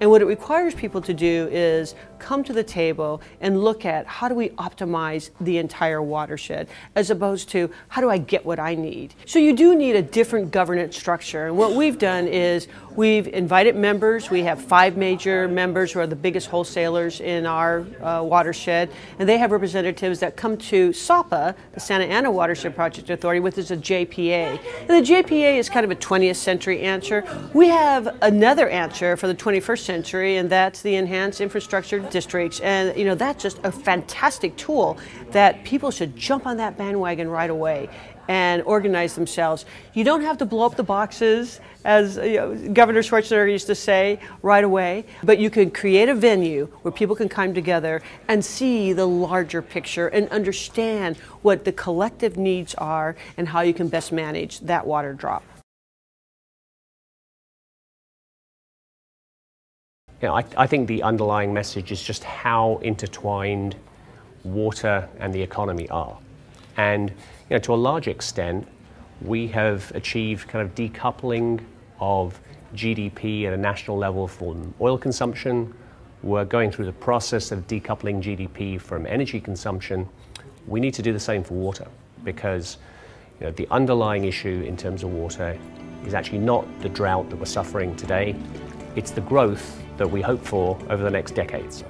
And what it requires people to do is come to the table and look at how do we optimize the entire watershed as opposed to how do I get what I need. So you do need a different governance structure. And what we've done is we've invited members. We have five major members who are the biggest wholesalers in our uh, watershed. And they have representatives that come to SAWPA, the Santa Ana Watershed Project Authority, which is a JPA. And the JPA is kind of a 20th century answer. We have another answer for the 21st century, and that's the Enhanced Infrastructure Districts. And, you know, that's just a fantastic tool that people should jump on that bandwagon right away and organize themselves. You don't have to blow up the boxes, as you know, Governor Schwarzenegger used to say, right away, but you can create a venue where people can come together and see the larger picture and understand what the collective needs are and how you can best manage that water drop. You know, I, I think the underlying message is just how intertwined water and the economy are. And you know, to a large extent, we have achieved kind of decoupling of GDP at a national level from oil consumption. We're going through the process of decoupling GDP from energy consumption. We need to do the same for water because you know, the underlying issue in terms of water is actually not the drought that we're suffering today, it's the growth that we hope for over the next decades.